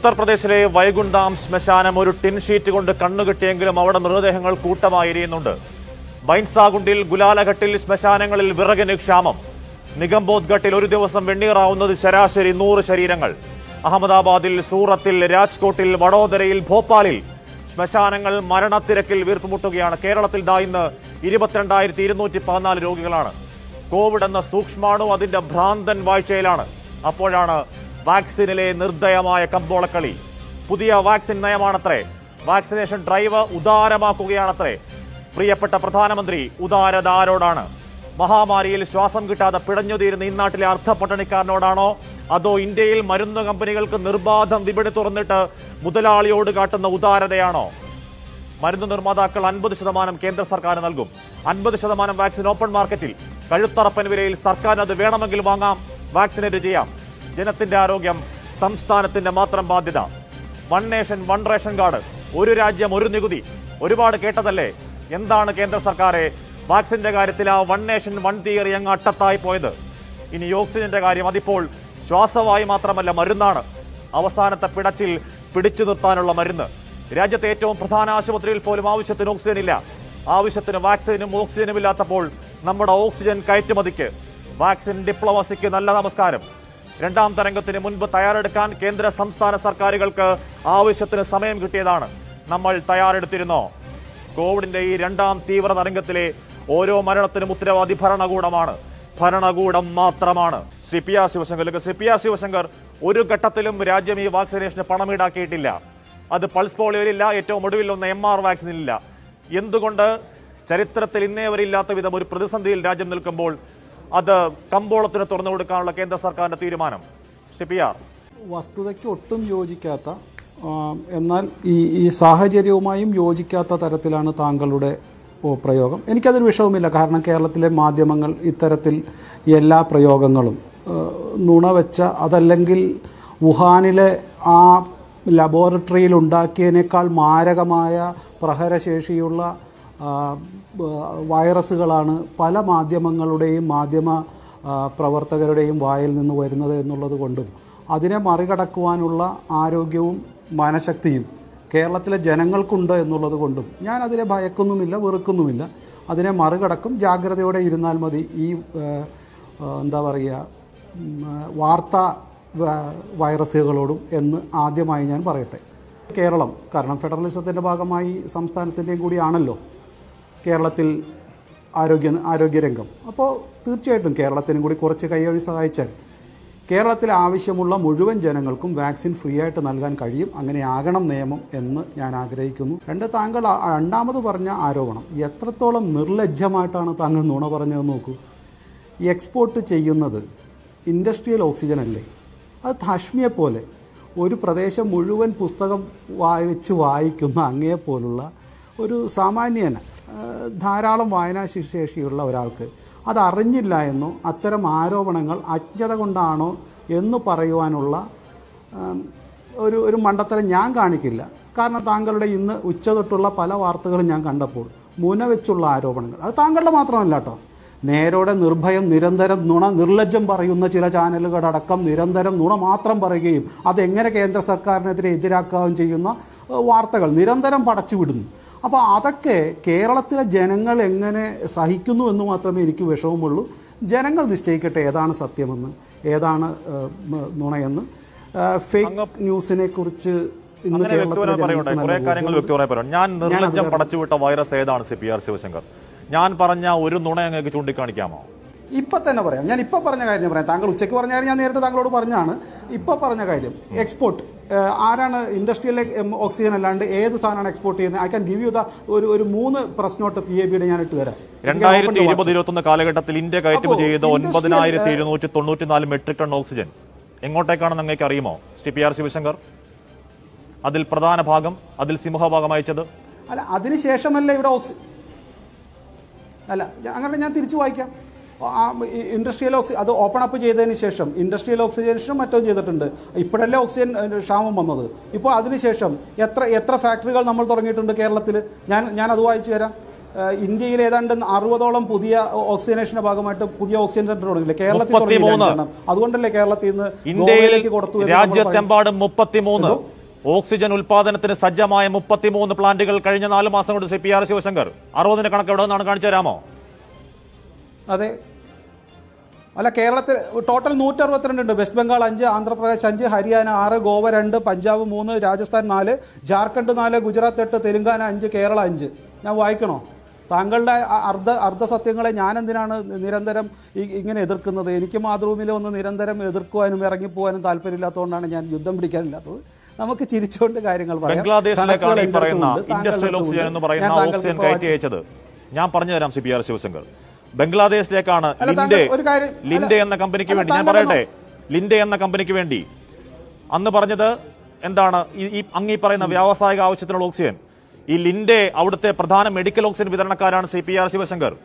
ഉത്തർപ്രദേശിലെ വൈകുണ്ഠാം ശ്മശാനം ഒരു tin sheet കൊണ്ട് കണ്ണുകെട്ടിയെങ്കിലും അവിടെ മൃതദേഹങ്ങൾ കൂട്ടമായി എരിയുന്നുണ്ട് ബൈൻസാഗുണ്ടിൽ ഗുലാലഘട്ടിൽ ശ്മശാനങ്ങളിൽ വിറകിന് ക്ഷാമം. നിഗംബോധ് ഘട്ടിൽ ഒരു ദിവസം വെണ്ണീറാവുന്നത് ശരാശരി നൂറ് ശരീരങ്ങൾ. അഹമ്മദാബാദിൽ സൂറത്തിൽ രാജ്കോട്ടിൽ വഡോദരയിൽ ഭോപ്പാലിൽ ശ്മശാനങ്ങൾ മരണത്തിരക്കിൽ വീർപ്പുമുട്ടുകയാണ്. കേരളത്തിൽ ദാ ഇന്ന് ഇരുപത്തിരണ്ടായിരത്തി ഇരുന്നൂറ്റി പതിനാല് രോഗികളാണ്. കോവിഡ് എന്ന സൂക്ഷ്മാണു അതിന്റെ ഭ്രാന്തൻ വാഴ്ചയിലാണ്. അപ്പോഴാണ് വാക്സിനിലെ നിർദ്ദയമായ കമ്പോളക്കളി. പുതിയ വാക്സിൻ നയമാണത്രേ. വാക്സിനേഷൻ ഡ്രൈവ് ഉദാരമാക്കുകയാണത്രേ. പ്രിയപ്പെട്ട പ്രധാനമന്ത്രി ഉദാരത ആരോടാണ് മഹാമാരിയിൽ ശ്വാസം കിട്ടാതെ പിടഞ്ഞു തീരുന്ന ഇന്നാട്ടിലെ അർദ്ധപട്ടണിക്കാരനോടാണോ? അതോ ഇന്ത്യയിൽ മരുന്ന് കമ്പനികൾക്ക് നിർബാധം വിപണി തുറന്നിട്ട് മുതലാളിയോട് കാട്ടുന്ന ഉദാരതയാണോ? മരുന്ന് നിർമ്മാതാക്കൾ അൻപത് ശതമാനം കേന്ദ്ര സർക്കാർ നൽകും. അൻപത് ശതമാനം വാക്സിൻ ഓപ്പൺ മാർക്കറ്റിൽ. കഴുത്തറപ്പൻ വിലയിൽ സർക്കാർ അത് വേണമെങ്കിൽ വാങ്ങാം. വാക്സിനേറ്റ് ചെയ്യാം. ജനത്തിന്റെ ആരോഗ്യം സംസ്ഥാനത്തിന്റെ മാത്രം ബാധ്യത. One nation one ration card ഒരു രാജ്യം ഒരു നികുതി. ഒരുപാട് കേട്ടതല്ലേ? എന്താണ് കേന്ദ്ര സർക്കാരെ വാക്സിന്റെ കാര്യത്തിൽ ആ വൺ നേഷൻ വൺ തിയറി അങ്ങ് അട്ടത്തായി പോയത്? ഇനി ഓക്സിജന്റെ കാര്യം അതിപ്പോൾ ശ്വാസവായു മാത്രമല്ല മരുന്നാണ്. അവസാനത്തെ പിടച്ചിൽ പിടിച്ചു നിർത്താനുള്ള മരുന്ന്. രാജ്യത്തെ ഏറ്റവും പ്രധാന ആശുപത്രിയിൽ പോലും ആവശ്യത്തിന് ഓക്സിജൻ ഇല്ല. ആവശ്യത്തിന് വാക്സിനും ഓക്സിജനും ഇല്ലാത്തപ്പോൾ നമ്മുടെ ഓക്സിജൻ കയറ്റുമതിക്ക്. വാക്സിൻ ഡിപ്ലോമസിക്ക് നല്ല നമസ്കാരം. രണ്ടാം തരംഗത്തിന് മുൻപ് തയ്യാറെടുക്കാൻ കേന്ദ്ര സംസ്ഥാന സർക്കാരുകൾക്ക് ആവശ്യത്തിന് സമയം കിട്ടിയതാണ്. നമ്മൾ തയ്യാറെടുത്തിരുന്നോ. കോവിഡിന്റെ ഈ രണ്ടാം തീവ്ര തരംഗത്തിലെ ഓരോ മരണത്തിനും ഉത്തരവാദി ഭരണകൂടമാണ്. ഭരണകൂടം മാത്രമാണ്. Shri P R Shivashankar Shri P R Shivashankar ഒരു ഘട്ടത്തിലും രാജ്യം ഈ വാക്സിനേഷന് പണം ഈടാക്കിയിട്ടില്ല അത് പൾസ് പോളിയോയിലില്ല ഏറ്റവും ഒടുവിൽ ഒന്ന് എം ആർ വാക്സിനിലില്ല. എന്തുകൊണ്ട് ചരിത്രത്തിൽ ഇന്നേ വരെ ഇല്ലാത്ത വിധം ഒരു പ്രതിസന്ധിയിൽ രാജ്യം നിൽക്കുമ്പോൾ അത് കമ്പോളത്തിന് തുറന്നു കൊടുക്കാനുള്ള കേന്ദ്ര സർക്കാരിന്റെ തീരുമാനം. വസ്തുതയ്ക്ക് ഒട്ടും യോജിക്കാത്ത എന്നാൽ ഈ ഈ സാഹചര്യവുമായും യോജിക്കാത്ത തരത്തിലാണ് താങ്കളുടെ പ്രയോഗം. എനിക്കതൊരു വിഷയവുമില്ല കാരണം കേരളത്തിലെ മാധ്യമങ്ങൾ ഇത്തരത്തിൽ എല്ലാ പ്രയോഗങ്ങളും നുണ വെച്ച അതല്ലെങ്കിൽ വുഹാനിലെ ആ ലബോറട്ടറിയിൽ ഉണ്ടാക്കിയതിനേക്കാൾ മാരകമായ പ്രഹരശേഷിയുള്ള വൈറസുകളാണ് പല മാധ്യമങ്ങളുടെയും മാധ്യമ പ്രവർത്തകരുടെയും വായിൽ നിന്ന് വരുന്നത് എന്നുള്ളത് കൊണ്ടും അതിനെ മറികടക്കുവാനുള്ള ആരോഗ്യവും മനഃശക്തിയും കേരളത്തിലെ ജനങ്ങൾക്കുണ്ട് എന്നുള്ളത് കൊണ്ടും ഞാൻ അതിനെ ഭയക്കുന്നുമില്ല വെറുക്കുന്നുമില്ല. അതിനെ മറികടക്കും ജാഗ്രതയോടെ ഇരുന്നാൽ മതി. ഈ എന്താ പറയുക വാർത്താ വൈറസുകളോടും എന്ന് ആദ്യമായി ഞാൻ പറയട്ടെ. കേരളം കാരണം ഫെഡറലിസത്തിന്റെ ഭാഗമായി സംസ്ഥാനത്തിന്റെയും കൂടിയാണല്ലോ. കേരളത്തിൽ ആരോഗ്യ ആരോഗ്യരംഗം. അപ്പോൾ തീർച്ചയായിട്ടും കേരളത്തിനും കൂടി കുറച്ച് കൈവഴി സഹായിച്ചാൽ കേരളത്തിൽ ആവശ്യമുള്ള മുഴുവൻ ജനങ്ങൾക്കും വാക്സിൻ ഫ്രീ ആയിട്ട് നൽകാൻ കഴിയും. അങ്ങനെ ആകണം നിയമം എന്ന് ഞാൻ ആഗ്രഹിക്കുന്നു. രണ്ട് താങ്കൾ രണ്ടാമത് പറഞ്ഞ ആരോപണം എത്രത്തോളം നിർലജ്ജമായിട്ടാണ് താങ്കൾ നുണ പറഞ്ഞത് നോക്കൂ. എക്സ്പോർട്ട് ചെയ്യുന്നത് ഇൻഡസ്ട്രിയൽ ഓക്സിജൻ അല്ലേ? അത് ഹാഷ്മിയെ പോലെ ഒരു പ്രദേശം മുഴുവൻ പുസ്തകം വായിച്ച് വായിക്കുന്ന അങ്ങയെപ്പോലുള്ള ഒരു സാമാന്യന ധാരാളം വായനാശേഷിയുള്ള ഒരാൾക്ക്. അത് അറിഞ്ഞില്ല എന്നോ അത്തരം ആരോപണങ്ങൾ അജ്ഞത കൊണ്ടാണോ എന്ന് പറയുവാനുള്ള ഒരു ഒരു മണ്ടത്തരം ഞാൻ കാണിക്കില്ല. കാരണം താങ്കളുടെ ഇന്ന് ഉച്ച തൊട്ടുള്ള പല വാർത്തകളും ഞാൻ കണ്ടപ്പോൾ മുന വെച്ചുള്ള ആരോപണങ്ങൾ. അത് താങ്കളുടെ മാത്രമല്ല കേട്ടോ നേരോടെ നിർഭയം നിരന്തരം നുണ നിർലജ്ജം പറയുന്ന ചില ചാനലുകളടക്കം നിരന്തരം നുണ മാത്രം പറയുകയും അതെങ്ങനെ കേന്ദ്ര സർക്കാരിനെതിരെ എതിരാക്കുകയും ചെയ്യുന്ന വാർത്തകൾ നിരന്തരം പടച്ചുവിടുന്നു. അപ്പോൾ അതൊക്കെ കേരളത്തിലെ ജനങ്ങൾ എങ്ങനെ സഹിക്കുന്നു എന്ന് മാത്രമേ എനിക്ക് വിഷമമുള്ളൂ. ജനങ്ങൾ നിശ്ചയിക്കട്ടെ ഏതാണ് സത്യമെന്ന് ഏതാണ് നുണയെന്ന്. ഫേക്ക് ന്യൂസിനെ കുറിച്ച് ഞാൻ നിർലജ്ജം പടച്ചുവിട്ട വൈറസ് ഏതാണ് സി പി ആർ ശിവശങ്കർ? ഞാൻ പറഞ്ഞ ഒരു നുണ അങ്ങേക്ക് ചൂണ്ടിക്കാണിക്കാമോ? ഇപ്പൊ തന്നെ പറയാം. ഞാൻ ഇപ്പൊ പറഞ്ഞ കാര്യം പറയാം. താങ്കൾ ഉച്ചയ്ക്ക് പറഞ്ഞ കാര്യം ഞാൻ നേരിട്ട് താങ്കളോട് പറഞ്ഞാണ്. ഇപ്പൊ പറഞ്ഞ കാര്യം എക്സ്പോർട്ട് ആരാണ് ഇൻഡസ്ട്രിയിലെ ഓക്സിജൻ അല്ലാണ്ട് ഏത് സാധനമാണ് എക്സ്പോർട്ട് ചെയ്യുന്നത്? I can give you the ഒരു ഒരു മൂന്ന് പ്രശ്നോട്ട് പി എ ബിയുടെ ഞാൻ ഇട്ട് തരാം. രണ്ടായിരത്തി ഇരുപത് ഇരുപത്തി കാലഘട്ടത്തിൽ ഇന്ത്യ കയറ്റുമതി ചെയ്ത ഒൻപതിനായിരത്തി ഇരുന്നൂറ്റി തൊണ്ണൂറ്റിനാല് മെട്രിക് ടൺ ഓക്സിജൻ എങ്ങോട്ടേക്കാണെന്ന് നിങ്ങൾക്ക് അറിയുമോ? ശ്രീ പി ആർ ശിവശങ്കർ അതിൽ പ്രധാന ഭാഗം അതിൽ സിംഹഭാഗം അയച്ചത്? അല്ല അതിനുശേഷമല്ല ഇവിടെ ഓക്സി അല്ല അങ്ങനെ ഞാൻ തിരിച്ചു വായിക്കാം. ഇൻഡസ്ട്രിയൽ ഓക്സി അത് ഓപ്പൺ അപ്പ് ചെയ്തതിന് ശേഷം ഇൻഡസ്ട്രിയൽ ഓക്സിജനേഷനും മറ്റും ചെയ്തിട്ടുണ്ട്. ഇപ്പോഴല്ലേ ഓക്സിജൻ ക്ഷാമം വന്നത്. ഇപ്പോൾ അതിനുശേഷം എത്ര എത്ര ഫാക്ടറികൾ നമ്മൾ തുടങ്ങിയിട്ടുണ്ട് കേരളത്തിൽ? ഞാൻ ഞാൻ അത് വായിച്ചു തരാം. ഇന്ത്യയിൽ ഏതാണ്ട് അറുപതോളം പുതിയ ഓക്സിജനേഷന്റെ ഭാഗമായിട്ട് പുതിയ ഓക്സിജൻ സെന്റർ തുടങ്ങില്ല കേരളത്തിൽ തുടങ്ങിയില്ലേ അതുകൊണ്ടല്ലേ കേരളത്തിൽ നിന്ന് ഇന്ത്യയിലേക്ക് കൊടുത്തു രാജ്യത്തെമ്പാടും മുപ്പത്തിമൂന്ന്. ഓക്സിജൻ ഉൽപാദനത്തിന് സജ്ജമായ മുപ്പത്തിമൂന്ന് പ്ലാന്റുകൾ കഴിഞ്ഞ നാല് മാസം കൊണ്ട് സി പി ആർ ശിവശങ്കർ. അറുപതിന്റെ കണക്ക് എവിടെ നിന്നാണ് കാണിച്ചു തരാമോ? അതെ. അല്ല കേരളത്തിൽ ടോട്ടൽ നൂറ്റി അറുപത്തിരണ്ട് ഉണ്ട്. വെസ്റ്റ് ബംഗാൾ അഞ്ച് ആന്ധ്രാപ്രദേശ് അഞ്ച് ഹരിയാന ആറ് ഗോവ രണ്ട് പഞ്ചാബ് മൂന്ന് രാജസ്ഥാൻ നാല് ജാർഖണ്ഡ് നാല് ഗുജറാത്ത് എട്ട് തെലുങ്കാന അഞ്ച് കേരള അഞ്ച്. ഞാൻ വായിക്കണോ? താങ്കളുടെ അർദ്ധ അർദ്ധ അർദ്ധസത്യങ്ങളെ ഞാൻ എന്തിനാണ് നിരന്തരം ഇങ്ങനെ എതിർക്കുന്നത്? എനിക്ക് മാതൃഭൂമിയിൽ ഒന്ന് നിരന്തരം എതിർക്കുവാനും ഇറങ്ങിപ്പോവാനും താല്പര്യമില്ലാത്തതുകൊണ്ടാണ് ഞാൻ യുദ്ധം പിടിക്കാനില്ലാത്തത്. നമുക്ക് ചിരിച്ചുകൊണ്ട് കാര്യങ്ങൾ പറയാം. ഞാൻ പറഞ്ഞു തരാം സി പി ആർ ശിവശങ്കർ. ബംഗ്ലാദേശിലേക്കാണ് ലിൻഡെ. ലിൻഡെ എന്ന കമ്പനിക്ക് വേണ്ടി. ഞാൻ പറയട്ടെ. ലിൻഡെ എന്ന കമ്പനിക്ക് വേണ്ടി. അന്ന് പറഞ്ഞത് എന്താണ്? ഈ- അങ്ങീ പറയുന്ന വ്യാവസായിക ആവശ്യത്തിനുള്ള ഓക്സിജൻ. ഈ ലിൻഡെ അവിടുത്തെ പ്രധാന മെഡിക്കൽ ഓക്സിജൻ വിതരണക്കാരാണ് സി പി ആർ ശിവശങ്കർ.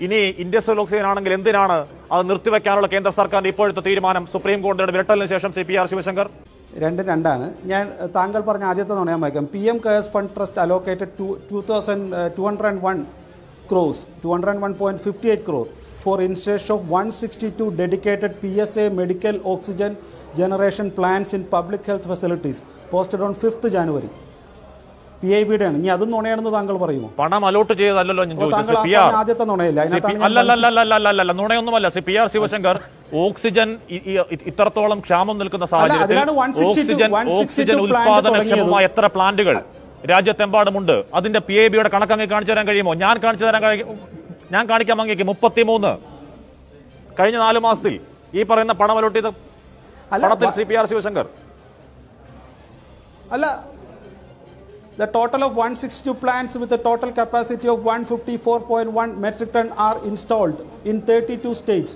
ഇനി ഇൻഡസ്ട്രിയൽ ഓക്സിജൻ ആണെങ്കിൽ എന്തിനാണ് അത് നിർത്തിവെക്കാനുള്ള കേന്ദ്ര സർക്കാരിന്റെ ഇപ്പോഴത്തെ തീരുമാനം സുപ്രീം കോടതിയുടെ വിരട്ടലിന് ശേഷം സി പി ആർ ശിവശങ്കർ? രണ്ടും രണ്ടാണ്. ഞാൻ താങ്കൾ പറഞ്ഞ ആദ്യത്തെ നോണയാൻ വായിക്കാം. P M cares fund trust allocated to two thousand two hundred and one installation of one sixty two dedicated P S A medical oxygen generation plants in public health facilities posted on fifth January P I ബിയുടെ ആണ്. ഇനി അതും നുണയാണെന്ന് താങ്കൾ പറയുമോ? പണം allot ചെയ്തതല്ലോ ഞാൻ ചോദിച്ചത്. ആദ്യത്തെ നുണയില്ല? നുണയൊന്നുമല്ല. പി ആർ ശിവശങ്കർ ഓക്സിജൻ ഇത്രത്തോളം ക്ഷാമം നിൽക്കുന്ന സാഹചര്യത്തിൽ 162 ഓക്സിജൻ 162 ഓക്സിജൻ ഉൽപാദനക്ഷമമായ എത്ര പ്ലാന്റുകൾ രാജ്യത്തെമ്പാടുമുണ്ട്. അതിന്റെ പി എ ബിയുടെ കണക്ക് അങ്ങ് കാണിച്ചു തരാൻ കഴിയുമോ? ഞാൻ കാണിച്ചു തരാൻ കഴിയും ഞാൻ കാണിക്കാൻ അങ്ങേക്ക്. മുപ്പത്തിമൂന്ന്. കഴിഞ്ഞ നാലു മാസത്തിൽ ഈ പറയുന്ന പണം അലോട്ട് ചെയ്ത അല്ല, പണത്തിൽ സി പി ആർ ശിവശങ്കർ. അല്ല The total of 162 plants with a total capacity of 154.1 metric ton are installed in 32 states.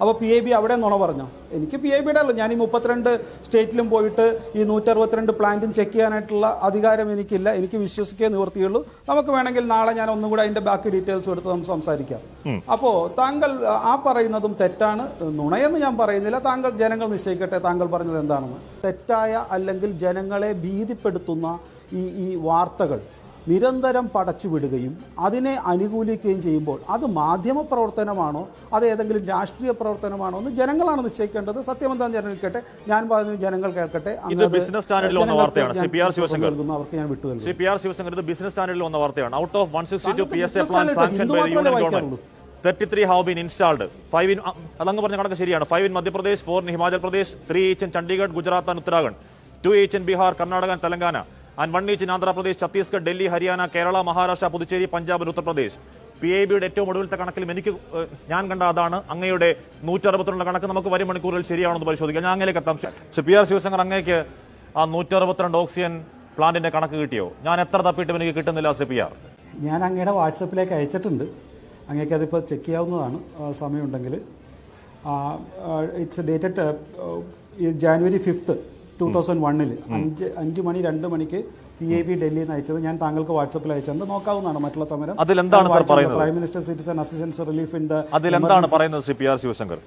അപ്പോൾ പി ഐ ബി അവിടെ നുണ പറഞ്ഞോ? എനിക്ക് പി ഐ ബിയുടെ അല്ല ഞാൻ ഈ മുപ്പത്തിരണ്ട് സ്റ്റേറ്റിലും പോയിട്ട് ഈ നൂറ്ററുപത്തിരണ്ട് പ്ലാന്റും ചെക്ക് ചെയ്യാനായിട്ടുള്ള അധികാരം എനിക്കില്ല. എനിക്ക് വിശ്വസിക്കേ നിവർത്തിയുള്ളൂ നമുക്ക് വേണമെങ്കിൽ നാളെ ഞാൻ ഒന്നും കൂടെ അതിന്റെ ബാക്കി ഡീറ്റെയിൽസ് എടുത്ത് നമുക്ക് സംസാരിക്കാം. അപ്പോൾ താങ്കൾ ആ പറയുന്നതും തെറ്റാണ്. നുണയെന്ന് ഞാൻ പറയുന്നില്ല. താങ്കൾ ജനങ്ങൾ നിശ്ചയിക്കട്ടെ താങ്കൾ പറഞ്ഞത് എന്താണെന്ന്. തെറ്റായ അല്ലെങ്കിൽ ജനങ്ങളെ ഭീതിപ്പെടുത്തുന്ന ഈ ഈ വാർത്തകൾ നിരന്തരം പടച്ചുവിടുകയും അതിനെ അനുകൂലിക്കുകയും ചെയ്യുമ്പോൾ അത് മാധ്യമ പ്രവർത്തനമാണോ? അത് ഏതെങ്കിലും രാഷ്ട്രീയ പ്രവർത്തനമാണോ? എന്ന് ജനങ്ങളാണ് നിശ്ചയിക്കേണ്ടത്. സത്യം ജനങ്ങൾക്കട്ടെ ജനങ്ങൾ കേട്ടെ ഞാൻ പറഞ്ഞു ജനങ്ങൾ കേൾക്കട്ടെ. ഇത് ബിസിനസ് സ്റ്റാൻഡേർഡിൽ വന്ന വാർത്തയാണ്. ഞാൻ പി ആർ ശിവശങ്കർ. അവർക്ക് ഞാൻ വിട്ടു നൽകുന്നു. പി ആർ ശിവശങ്കർ ഇത് ബിസിനസ് സ്റ്റാൻഡേർഡിൽ വന്ന വാർത്തയാണ്. Out of one sixty two P S A plan channel sanction Hindu by മാത്രമേ union വായിക്കാറുള്ളൂ. Government thirty three have been installed five in അതങ്ങ് പറഞ്ഞ കണക്ക് ശരിയാണ്. Five in Madhya Pradesh four in Himachal Pradesh three each in Chandigarh Gujarat and Uttarakhand two each in Bihar Karnataka and Telangana and one each in Andhra Pradesh Chhattisgarh Delhi Haryana Kerala Maharashtra Puducherry Punjab Uttar Pradesh P I ബിയുടെ ഏറ്റവും ഒടുവിലത്തെ കണക്കിലും എനിക്ക് ഞാൻ കണ്ട അതാണ് അങ്ങയുടെ നൂറ്റി അറുപത്തിരണ്ട് കണക്ക്. നമുക്ക് വരും മണിക്കൂറിൽ ശരിയാണെന്ന് പരിശോധിക്കാം. ഞാൻ അങ്ങനെയൊക്കെ എത്താം. ശ്രീ പി ആർ ശിവശങ്കർ അങ്ങേക്ക് ആ നൂറ്റി അറുപത്തിരണ്ട് ഓക്സിജൻ പ്ലാന്റിന്റെ കണക്ക് കിട്ടിയോ? ഞാൻ എത്ര തപ്പിയിട്ടും എനിക്ക് കിട്ടുന്നില്ല സി പി ആർ. ഞാൻ അങ്ങയുടെ വാട്സപ്പിലേക്ക് അയച്ചിട്ടുണ്ട്. അങ്ങേക്ക് അതിപ്പോൾ ചെക്ക് ചെയ്യാവുന്നതാണ് സമയമുണ്ടെങ്കിൽ. It's dated January fifth. Two thousand വണ്ണിൽ അഞ്ച് അഞ്ച് മണി രണ്ട് മണിക്ക് പി എ ബി ഡൽഹിയിൽ നിന്ന് അയച്ചത്. ഞാൻ താങ്കൾക്ക് വാട്സപ്പിൽ അയച്ചത്. നോക്കാവുന്നതാണ് മറ്റുള്ള സമരം. അതിലെന്താണ്? Prime minister citizen assistance relief in അതിലെന്താണ് പറയുന്നത് P R Shivashankar?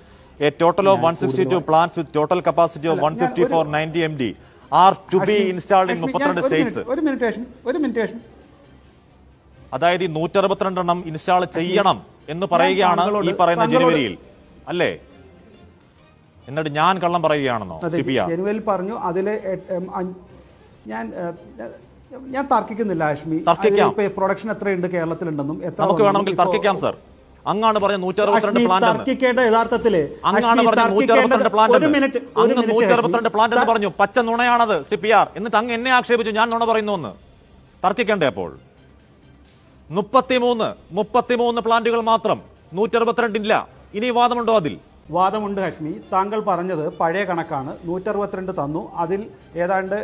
A total of one sixty two plants with total capacity of one fifty four ninety M D R to be installed in മുപ്പത്തിരണ്ട് states ഒരു മിനിറ്റേഷൻ ഒരു മിനിറ്റേഷൻ. അതായത് ഈ നൂറ്ററുപത്തിരണ്ടെണ്ണം install ചെയ്യണം എന്ന് പറയുകയാണ് ഈ പറയുന്ന ജനുവരിയിൽ. അല്ലേ? എന്നിട്ട് ഞാൻ കള്ളം പറയുകയാണെന്നോ? ജനുവരിൽ പറഞ്ഞു അതിൽ ഞാൻ ഞാൻ തർക്കിക്കുന്നില്ല തർക്കിക്കാം. പ്രൊഡക്ഷൻ എത്രയുണ്ട് കേരളത്തിലുണ്ടെന്നും എത്ര നമുക്ക്? വേണമെങ്കിൽ തർക്കിക്കാം സർ. അങ്ങാണ് പറഞ്ഞ നൂറ്റി അറുപത്തിരണ്ട് പ്ലാന്റ് യഥാർത്ഥത്തിൽ അങ്ങാണ് പറഞ്ഞ നൂറ്റി തർക്കിക്കേണ്ടത് അറുപത്തിരണ്ട് പ്ലാന്റ് അങ്ങ് മിനിറ്റ് നൂറ്റി അറുപത്തിരണ്ട് അശ്മി. പ്ലാന്റ് എന്ന് പറഞ്ഞു പച്ച നുണയാണത് സി പി ആർ എന്നിട്ട് അങ്ങ് എന്നെ ആക്ഷേപിച്ചു ഞാൻ നുണ പറയുന്നു എന്ന് തർക്കിക്കണ്ടേ അപ്പോൾ? മുപ്പത്തിമൂന്ന് മുപ്പത്തിമൂന്ന് പ്ലാന്റുകൾ മാത്രം നൂറ്റി അറുപത്തിരണ്ടില്ല ഇനി വാദമുണ്ടോ അതിൽ? വാദമുണ്ട് ഹഷ്മി താങ്കൾ പറഞ്ഞത് പഴയ കണക്കാണ്. നൂറ്ററുപത്തിരണ്ട് തന്നു. അതിൽ ഏതാണ്ട്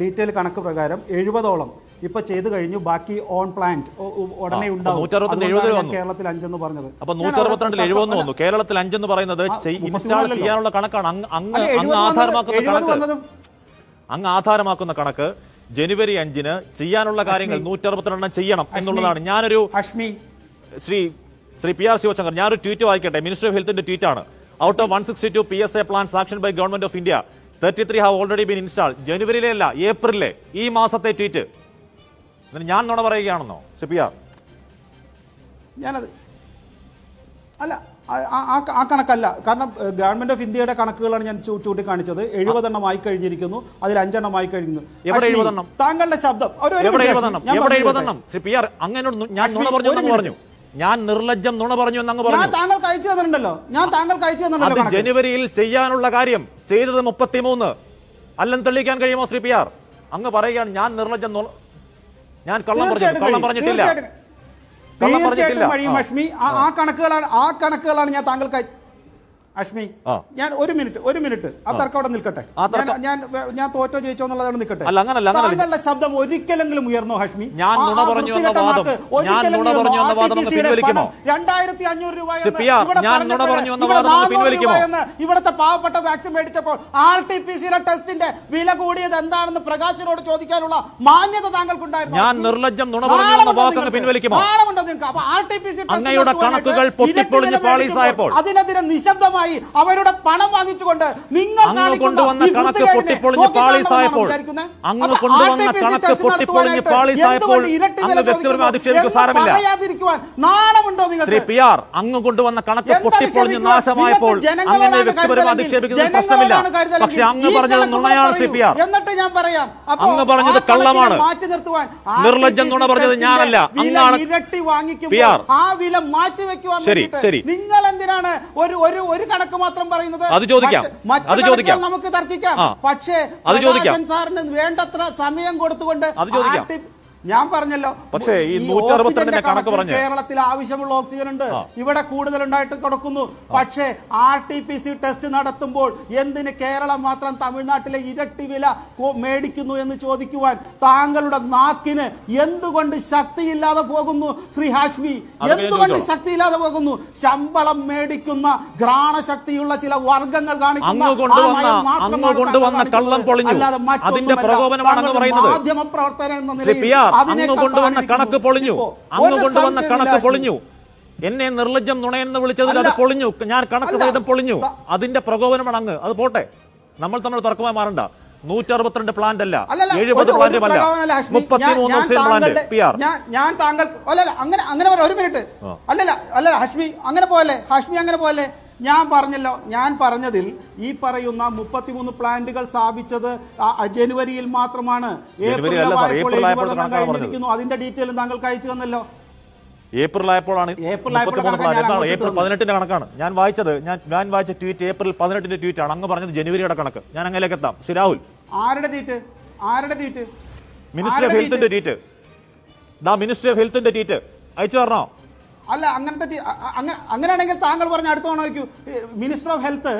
ഡീറ്റെയിൽ കണക്ക് പ്രകാരം എഴുപതോളം ഇപ്പൊ ചെയ്തു കഴിഞ്ഞു. ബാക്കി ഓൺ പ്ലാന്റ് ഉടനെ ഉണ്ടാവും അപ്പൊ 162 അതുകൊണ്ടാണ് എഴുപതിൽ ഞാൻ വന്നു. കേരളത്തിൽ അഞ്ചെന്ന് പറഞ്ഞത്. അപ്പൊ നൂറ്ററുപത്തിരണ്ടിൽ എഴുപതെന്ന് വന്നു. കേരളത്തിൽ അഞ്ചെന്ന് പറയുന്നത് ഇൻസ്റ്റാൾ. ചെയ്യാനുള്ള കണക്കാണ്. അങ്ങ് അങ്ങ് ആധാരമാക്കുന്ന അങ്ങ് ആധാരമാക്കുന്ന കണക്ക് ജനുവരി അഞ്ചിന് ചെയ്യാനുള്ള കാര്യങ്ങൾ നൂറ്ററുപത്തിരണ്ടെണ്ണം നൂറ്റി ചെയ്യണം എന്നുള്ളതാണ്. ഞാനൊരു ശ്രീ ശ്രീ പി ആർ ശിവശങ്കർ ഞാനൊരു ട്വീറ്റ് വായിക്കട്ടെ. മിനിസ്റ്റർ ഓഫ് ഹെൽത്തിന്റെ ട്വീറ്റ് ആണ്. Out of one sixty two P S A plan sanction by government of India thirty three have already been install ജനുവരിയിലെ അല്ല ഏപ്രിലെ ഈ മാസത്തെ ട്വീറ്റ് ഞാൻ നുണ പറയുകയാണെന്നോ ശ്രീ പി ആർ? ഞാനത് അല്ല ആ- കണക്കല്ല. കാരണം ഗവൺമെന്റ് ഓഫ് ഇന്ത്യയുടെ കണക്കുകളാണ് ഞാൻ ചൂണ്ടിക്കാണിച്ചത്. എഴുപതെണ്ണം ആയി കഴിഞ്ഞിരിക്കുന്നു അതിൽ അഞ്ചെണ്ണം ആയി കഴിഞ്ഞു? താങ്കളുടെ ശബ്ദം. അങ്ങനെ പറഞ്ഞു. ഞാൻ നിർലജ്ജം നുണ പറഞ്ഞു ഞാൻ പറഞ്ഞു. താങ്കൾക്ക് അയച്ചു തന്നിട്ടുണ്ടല്ലോ. ഞാൻ താങ്കൾക്ക് അയച്ചു തന്നിട്ടുണ്ടല്ലോ ജനുവരിയിൽ ചെയ്യാനുള്ള കാര്യം ചെയ്തത് മുപ്പത്തിമൂന്ന്. അല്ലെന്ന് തെളിയിക്കാൻ കഴിയുമോ ശ്രീ പി ആർ? അങ്ങ് പറയുകയാണ് ഞാൻ നിർലജ്ജം ഞാൻ കള്ളം പറഞ്ഞു കള്ളം പറഞ്ഞിട്ടില്ല. തീർച്ചയായിട്ടും കള്ളം പറഞ്ഞിട്ടില്ല. കഴിയും ലക്ഷ്മി. ആ- കണക്കുകളാണ് ആ കണക്കുകളാണ് ഞാൻ താങ്കൾക്ക് അഷ്മി ആ. ഞാൻ ഒരു മിനിറ്റ് ഒരു മിനിറ്റ് ആ തർക്കം അവിടെ നിൽക്കട്ടെ ഞാൻ ഞാൻ- തോറ്റോ ജയിച്ചോ എന്നുള്ളത് നിൽക്കട്ടെ. താങ്കളുടെ ശബ്ദം ഒരിക്കലെങ്കിലും ഉയർന്നോ ഹഷ്മി ഞാൻ നുണ പറഞ്ഞു രണ്ടായിരത്തി അഞ്ഞൂറ് രൂപ എന്ന് സിപ്പിയ, ഇവിടെ ഞാൻ നുണ പറഞ്ഞപ്പോൾ പറഞ്ഞു എന്ന ഇവിടെ വാദം അങ്ങ് 400 രൂപ പിൻവലിക്കുമോ? എന്ന് ഇവിടുത്തെ പാവപ്പെട്ട വാക്സിൻ മേടിച്ചപ്പോൾ ആർ ടി പി സിയുടെ ടെസ്റ്റിന്റെ വില കൂടിയത് എന്താണെന്ന് പ്രകാശിനോട് ചോദിക്കാനുള്ള മാന്യത താങ്കൾക്കുണ്ടായിരുന്നു ഞാൻ നിർലജ്ജം നുണ പറഞ്ഞു? പിൻവലിക്കുമോ? നിങ്ങൾക്ക്? അപ്പൊ RTPC ടി പി സി കണക്കുകൾ പൊട്ടിപ്പൊളിഞ്ഞ് ഇരട്ടി വില പാളീസായപ്പോൾ. അതിനെതിരെ നിശബ്ദമായി അവരുടെ പണം വാങ്ങിച്ചുകൊണ്ട് നിങ്ങൾ കൊണ്ടുവന്ന കണക്ക് പൊട്ടിപ്പൊളിഞ്ഞ് പാളീസായപ്പോൾ അങ്ങ് കൊണ്ടുവന്ന കണക്ക് പൊട്ടിപ്പൊളിഞ്ഞ് പാളീസായപ്പോൾ അങ്ങ് വ്യക്തിപരമായി അധിക്ഷേപിക്കുക സാരമില്ല. നാണമുണ്ടോ ശ്രീ നിങ്ങൾക്ക് പി ആർ അങ്ങ് കൊണ്ടുവന്ന കണക്ക് പൊട്ടിപ്പൊളിഞ്ഞ് നാശമായപ്പോൾ അങ്ങനെ വ്യക്തിപരമായി അധിക്ഷേപിക്കുന്നത് പ്രശ്നമില്ല. പക്ഷെ അങ്ങ് പറഞ്ഞത് നുണയാണ്. Shri P R. ഞാൻ പറയാം അങ്ങ് പറഞ്ഞത് കള്ളമാണ്. മാറ്റി നിർത്തുവാൻ നിർലജ്ജം നുണ പറഞ്ഞത് ഞാനല്ല. അങ്ങാണ് ഇരട്ടി വാങ്ങിക്കുമ്പോൾ ആ വില മാറ്റി വെക്കുവാൻ ശരി, ശരി. നിങ്ങൾ എന്തിനാണ് ഒരു ഒരു ഒരു കണക്ക് മാത്രം പറയുന്നത് അത് ചോദിക്കാം. അത് ചോദിക്കാം. നമുക്ക് തർക്കിക്കാം പക്ഷേ അത് ചോദിക്കാം. സാറിന് വേണ്ടത്ര സമയം കൊടുത്തുകൊണ്ട് അത് ചോദിക്കാം. ഞാൻ പറഞ്ഞല്ലോ പക്ഷേ ഈ ഈ 162 ഓക്സിജന്റെ കണക്ക് പറഞ്ഞു കേരളത്തിൽ ആവശ്യമുള്ള ഓക്സിജൻ ഉണ്ട് ഇവിടെ കൂടുതൽ ഉണ്ടായിട്ട് കൊടുക്കുന്നു. പക്ഷേ R T P C test നടത്തുമ്പോൾ എന്തിന് കേരളം മാത്രം തമിഴ്നാട്ടിലെ ഇരട്ടി വില മേടിക്കുന്നു എന്ന് ചോദിക്കുവാൻ താങ്കളുടെ നാക്കിന് എന്തുകൊണ്ട് ശക്തിയില്ലാതെ പോകുന്നു ശ്രീ ഹാഷ്മി? എന്തുകൊണ്ട് ശക്തിയില്ലാതെ പോകുന്നു? ശമ്പളം മേടിക്കുന്ന ഘ്രാണശക്തിയുള്ള ചില വർഗങ്ങൾ കാണിക്കുന്നു. അല്ലാതെ. മാധ്യമ പ്രവർത്തനം എന്ന നിലയിൽ അതിനേക്കാൾ കൊണ്ടുവന്ന കണക്ക് പൊളിഞ്ഞു. അന്ന് അങ്ങ് കൊണ്ടുവന്ന കണക്ക് പൊളിഞ്ഞു. എന്നെ നിർലജ്ജം നുണയെന്ന് വിളിച്ചതിൽ അത് പൊളിഞ്ഞു. ഞാൻ കണക്ക് വേദം സഹിതം പൊളിഞ്ഞു. അതിന്റെ പ്രകോപനമാണ് അങ്ങ്. അത് പോട്ടെ. നമ്മൾ തമ്മിൽ തർക്കമായി മാറണ്ട. നൂറ്റി അറുപത്തിരണ്ട് പ്ലാന്റ് അല്ല എഴുപത് പ്രകോപനമല്ല, ഹാഷ്മി. മുപ്പത്തിമൂന്ന് പ്ലാന്റ് പി ആർ ഞാൻ താങ്കൾ അല്ലല്ല അങ്ങനെ അങ്ങനെ ഒരു മിനിറ്റ് അല്ലല്ല അല്ലല്ല ഹഷ്മി അങ്ങനെ പോയല്ലേ ഹഷ്മി അങ്ങനെ പോയല്ലേ ഞാൻ പറഞ്ഞല്ലോ ഞാൻ പറഞ്ഞതിൽ ഈ പറയുന്ന മുപ്പത്തിമൂന്ന് പ്ലാന്റുകൾ സ്ഥാപിച്ചത് ജനുവരിയിൽ മാത്രമാണ്. കഴിഞ്ഞിരിക്കുന്നു. അതിന്റെ ഡീറ്റെയിൽ താങ്കൾക്ക് അയച്ചു തന്നല്ലോ. ഏപ്രിൽ ആയപ്പോഴാണ് ഏപ്രിൽ. പതിനെട്ടിന്റെ കണക്കാണ്. ഞാൻ വായിച്ചത് ഞാൻ ഞാൻ വായിച്ച ട്വീറ്റ് ഏപ്രിൽ പതിനെട്ടിന്റെ ട്വീറ്റ് ആണ് അങ്ങ് പറഞ്ഞത് ജനുവരിയുടെ കണക്ക്. ഞാൻ അങ്ങനെയൊക്കെ എത്താം. ശ്രീ രാഹുൽ. ആരുടെ ട്വീറ്റ് ആരുടെ ട്വീറ്റ് മിനിസ്റ്റർ ഓഫ് ഹെൽത്തിന്റെ ട്വീറ്റ് ദാ മിനിസ്ട്രി ഓഫ് ഹെൽത്തിന്റെ ട്വീറ്റ് അയച്ചു തരണോ? അല്ല അങ്ങനത്തെ അങ്ങനെയാണെങ്കിൽ താങ്കൾ പറഞ്ഞ അടുത്ത തവണ വയ്ക്കൂ. മിനിസ്റ്റർ ഓഫ് ഹെൽത്ത്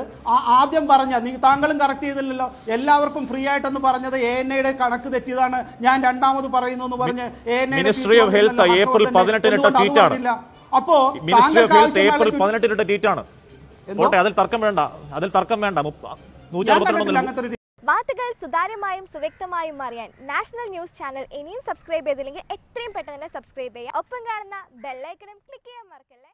ആദ്യം പറഞ്ഞ താങ്കളും കറക്റ്റ് ചെയ്തില്ലല്ലോ. എല്ലാവർക്കും ഫ്രീ ആയിട്ടെന്ന് പറഞ്ഞത് എ എൻ ഐയുടെ കണക്ക് തെറ്റിയതാണ്. ഞാൻ രണ്ടാമത് പറയുന്നു എന്ന് പറഞ്ഞ് A N Ministry of Health April tweet അപ്പോ ministry of health April tweet- പതിനെട്ടിന്റെ ട്വീറ്റ് ആണ് അതിൽ തർക്കം വേണ്ട. അതിൽ തർക്കം വേണ്ട. നൂറ്റി വാർത്തകൾ സുതാര്യമായും സുവ്യക്തമായും അറിയാൻ നാഷണൽ ന്യൂസ് ചാനൽ ഇനിയും സബ്സ്ക്രൈബ് ചെയ്തില്ലെങ്കിൽ എത്രയും പെട്ടെന്ന് തന്നെ സബ്സ്ക്രൈബ് ചെയ്യുക. ഒപ്പം കാണുന്ന ബെല്ലൈക്കണും ക്ലിക്ക് ചെയ്യാൻ മറക്കല്ലേ?